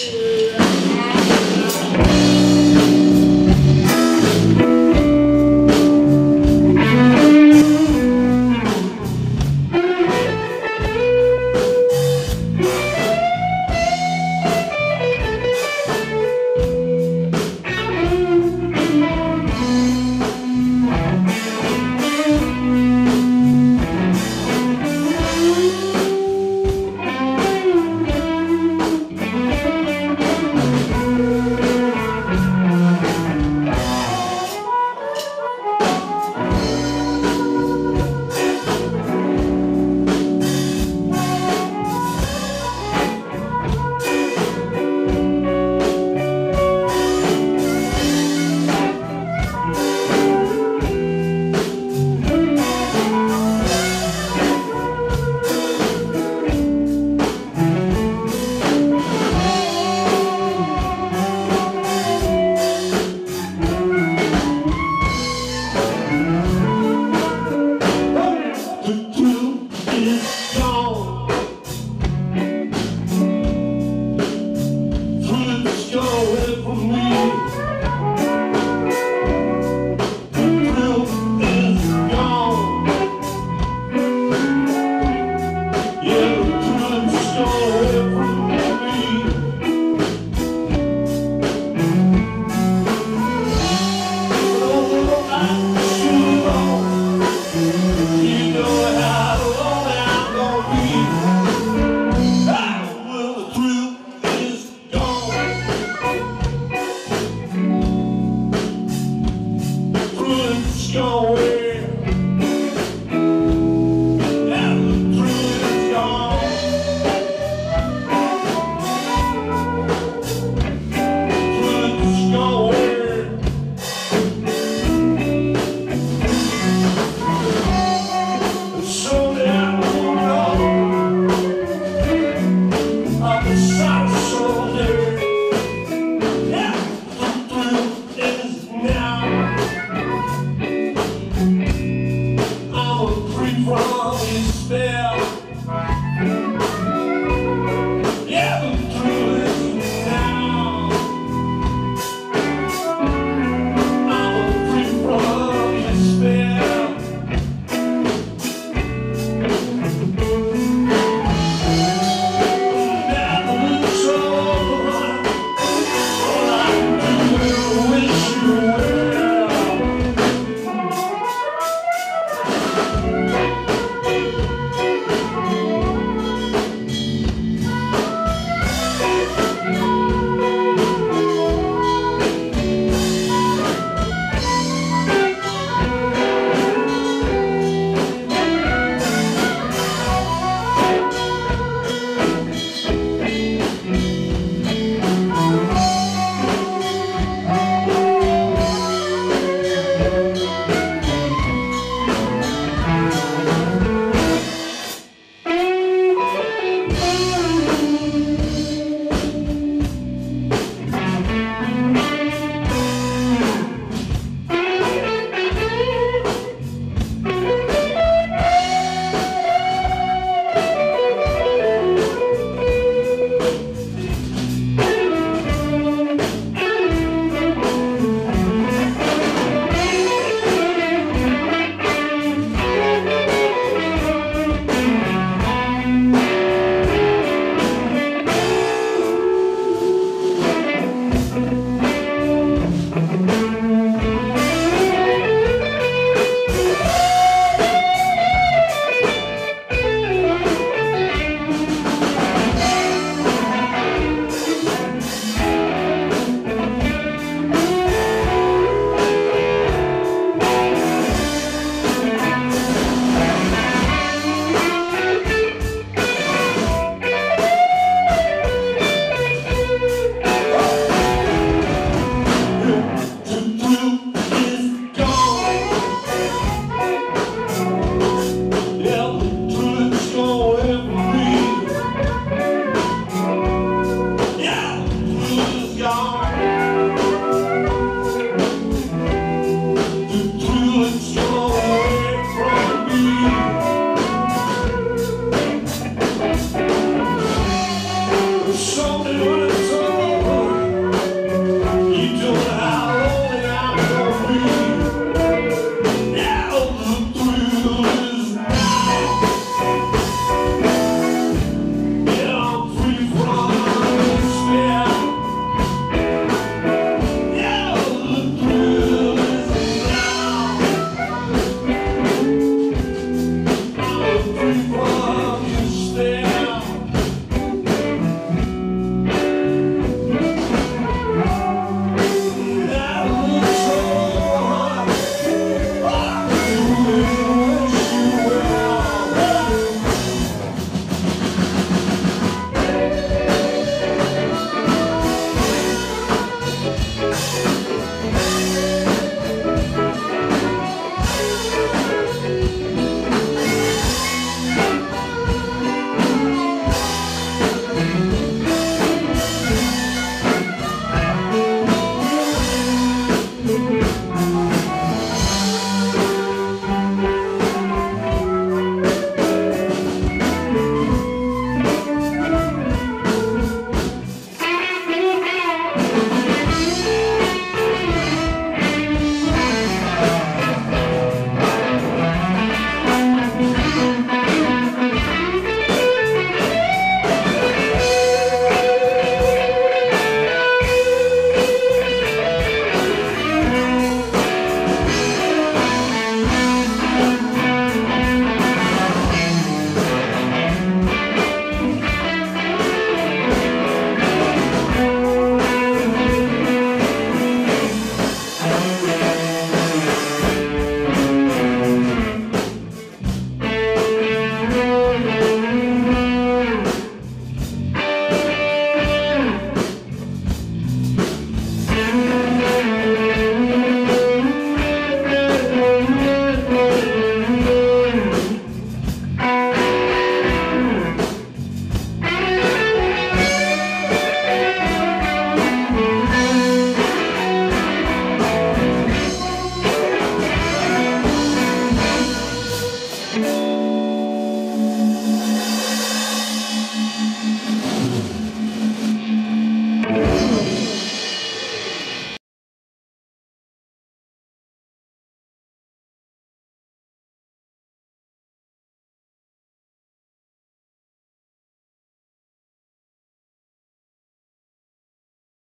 You